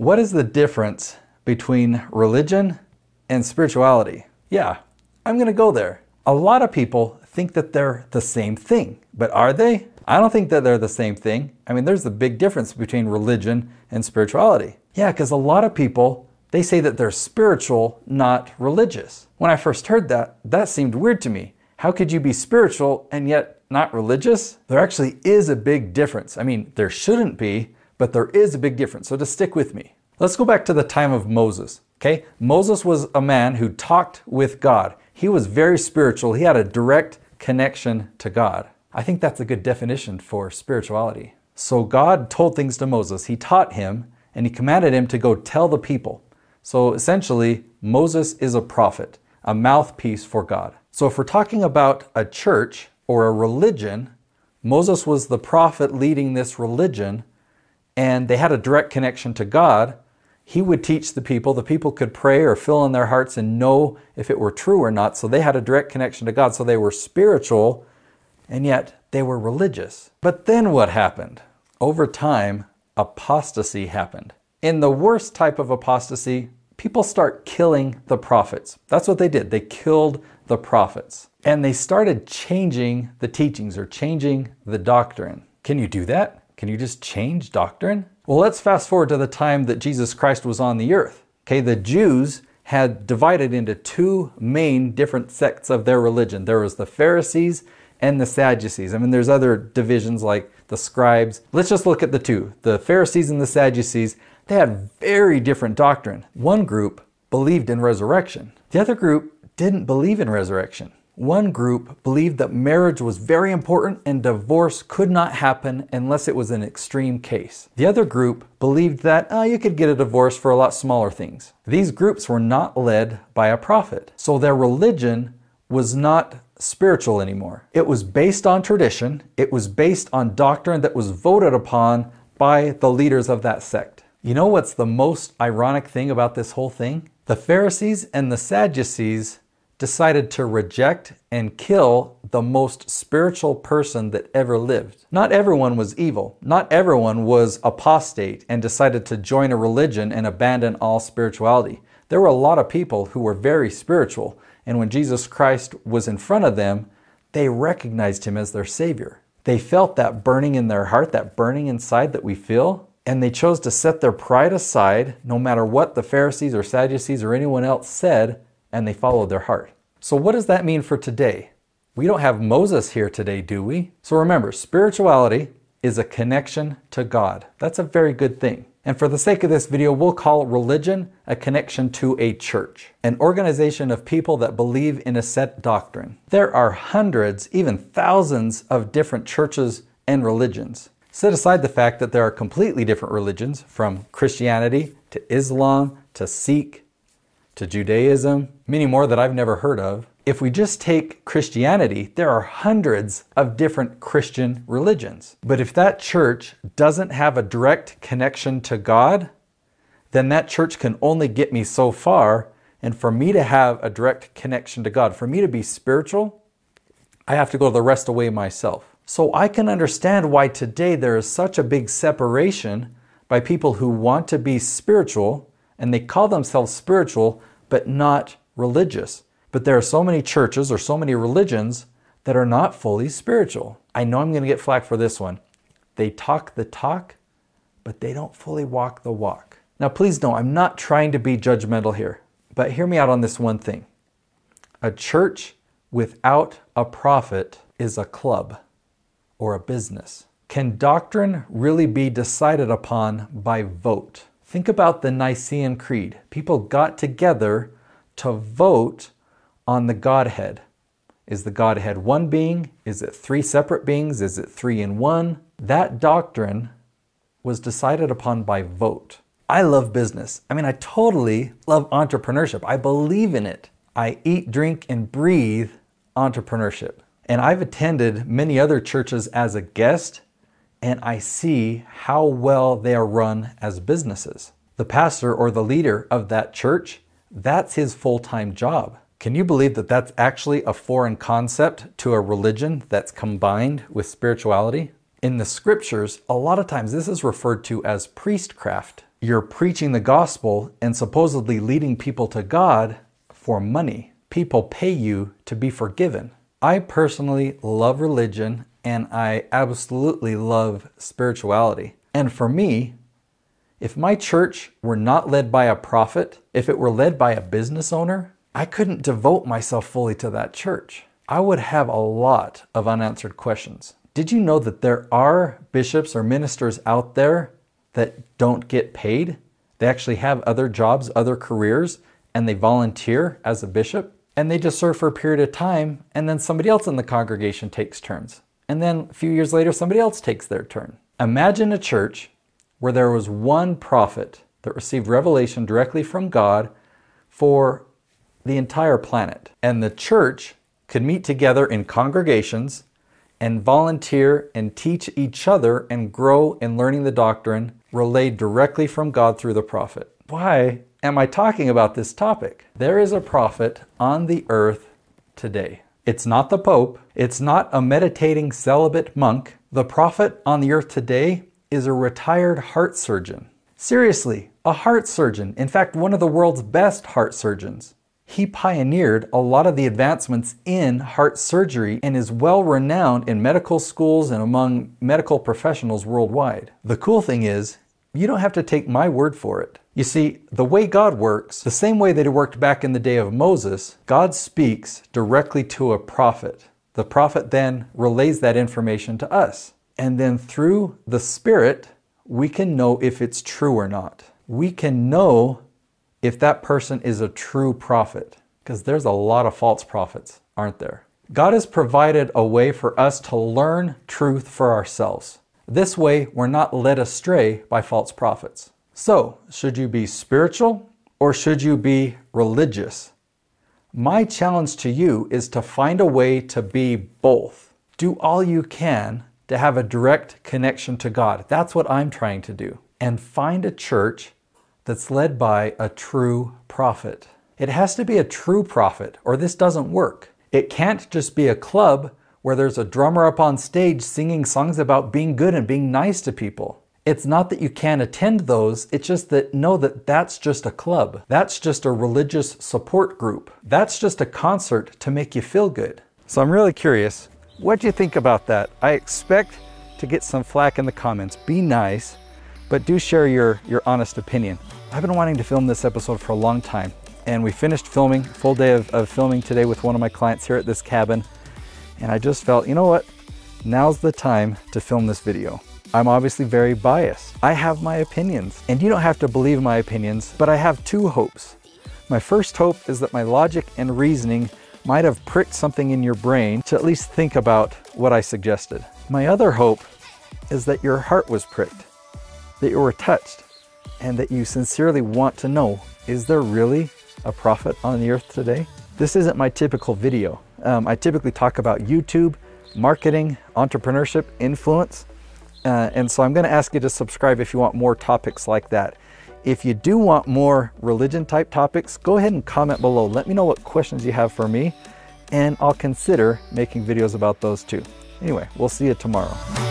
What is the difference between religion and spirituality? Yeah, I'm going to go there. A lot of people think that they're the same thing, but are they? I don't think that they're the same thing. I mean, there's a big difference between religion and spirituality. Yeah, because a lot of people, they say that they're spiritual, not religious. When I first heard that, that seemed weird to me. How could you be spiritual and yet not religious? There actually is a big difference. I mean, there shouldn't be, but there is a big difference. So just stick with me. Let's go back to the time of Moses. Okay? Moses was a man who talked with God. He was very spiritual. He had a direct connection to God. I think that's a good definition for spirituality. So God told things to Moses. He taught him and he commanded him to go tell the people. So essentially, Moses is a prophet, a mouthpiece for God. So if we're talking about a church or a religion, Moses was the prophet leading this religion and they had a direct connection to God. He would teach the people. The people could pray or fill in their hearts and know if it were true or not. So they had a direct connection to God. So they were spiritual and yet they were religious. But then what happened? Over time, apostasy happened. In the worst type of apostasy, people start killing the prophets. That's what they did. They killed the prophets. And they started changing the teachings or changing the doctrine. Can you do that? Can you just change doctrine? Well, let's fast forward to the time that Jesus Christ was on the earth. Okay, the Jews had divided into two main different sects of their religion. There was the Pharisees and the Sadducees. I mean, there's other divisions like the scribes. Let's just look at the two. The Pharisees and the Sadducees, they had very different doctrine. One group believed in resurrection. The other group didn't believe in resurrection. One group believed that marriage was very important and divorce could not happen unless it was an extreme case. The other group believed that oh, you could get a divorce for a lot smaller things. These groups were not led by a prophet, so their religion was not spiritual anymore. It was based on tradition, it was based on doctrine that was voted upon by the leaders of that sect. You know what's the most ironic thing about this whole thing? The Pharisees and the Sadducees decided to reject and kill the most spiritual person that ever lived. Not everyone was evil. Not everyone was apostate and decided to join a religion and abandon all spirituality. There were a lot of people who were very spiritual, and when Jesus Christ was in front of them, they recognized him as their Savior. They felt that burning in their heart, that burning inside that we feel, and they chose to set their pride aside no matter what the Pharisees or Sadducees or anyone else said, and they followed their heart. So, what does that mean for today? We don't have Moses here today, do we? So, remember, spirituality is a connection to God. That's a very good thing. And for the sake of this video, we'll call religion a connection to a church, an organization of people that believe in a set doctrine. There are hundreds, even thousands of different churches and religions. Set aside the fact that there are completely different religions from Christianity to Islam to Sikh to Judaism, many more that I've never heard of. If we just take Christianity, there are hundreds of different Christian religions. But if that church doesn't have a direct connection to God, then that church can only get me so far. And for me to have a direct connection to God, for me to be spiritual, I have to go the rest away myself. So I can understand why today there is such a big separation by people who want to be spiritual and they call themselves spiritual, but not religious. But there are so many churches or so many religions that are not fully spiritual. I know I'm going to get flack for this one. They talk the talk, but they don't fully walk the walk. Now, please know I'm not trying to be judgmental here, but hear me out on this one thing. A church without a prophet is a club or a business. Can doctrine really be decided upon by vote? Think about the Nicene Creed. People got together to vote on the Godhead. Is the Godhead one being? Is it three separate beings? Is it three in one? That doctrine was decided upon by vote. I love business. I mean, I totally love entrepreneurship. I believe in it. I eat, drink, and breathe entrepreneurship. And I've attended many other churches as a guest and I see how well they are run as businesses. The pastor or the leader of that church, that's his full time job. Can you believe that that's actually a foreign concept to a religion that's combined with spirituality? In the scriptures, a lot of times this is referred to as priestcraft. you're preaching the gospel and supposedly leading people to God for money. People pay you to be forgiven. I personally love religion and I absolutely love spirituality. And for me, if my church were not led by a prophet, if it were led by a business owner, I couldn't devote myself fully to that church. I would have a lot of unanswered questions. Did you know that there are bishops or ministers out there that don't get paid? They actually have other jobs, other careers, and they volunteer as a bishop and they just serve for a period of time and then somebody else in the congregation takes turns. And then a few years later, somebody else takes their turn. Imagine a church where there was one prophet that received revelation directly from God for the entire planet. And the church could meet together in congregations and volunteer and teach each other and grow in learning the doctrine relayed directly from God through the prophet. Why am I talking about this topic? There is a prophet on the earth today. It's not the Pope, it's not a meditating celibate monk. The prophet on the earth today is a retired heart surgeon. Seriously, a heart surgeon. In fact, one of the world's best heart surgeons. He pioneered a lot of the advancements in heart surgery and is well renowned in medical schools and among medical professionals worldwide. The cool thing is, you don't have to take my word for it. You see, the way God works, the same way that He worked back in the day of Moses, God speaks directly to a prophet. The prophet then relays that information to us. And then through the Spirit, we can know if it's true or not. We can know if that person is a true prophet, because there's a lot of false prophets, aren't there? God has provided a way for us to learn truth for ourselves. This way, we're not led astray by false prophets. So, should you be spiritual or should you be religious? My challenge to you is to find a way to be both. Do all you can to have a direct connection to God. That's what I'm trying to do. And find a church that's led by a true prophet. It has to be a true prophet, or this doesn't work. It can't just be a club where there's a drummer up on stage singing songs about being good and being nice to people. It's not that you can't attend those, it's just that know that that's just a club. That's just a religious support group. That's just a concert to make you feel good. So I'm really curious what do you think about that? I expect to get some flack in the comments. Be nice, but do share your, your honest opinion. I've been wanting to film this episode for a long time, and we finished filming, full day of, of filming today with one of my clients here at this cabin, and I just felt, you know what? Now's the time to film this video. I'm obviously very biased. I have my opinions, and you don't have to believe my opinions, but I have two hopes. My first hope is that my logic and reasoning might have pricked something in your brain to at least think about what I suggested. My other hope is that your heart was pricked, that you were touched, and that you sincerely want to know is there really a prophet on the earth today? This isn't my typical video. Um, I typically talk about YouTube, marketing, entrepreneurship, influence. Uh, and so I'm going to ask you to subscribe if you want more topics like that. If you do want more religion type topics, go ahead and comment below. Let me know what questions you have for me, and I'll consider making videos about those too. Anyway, we'll see you tomorrow.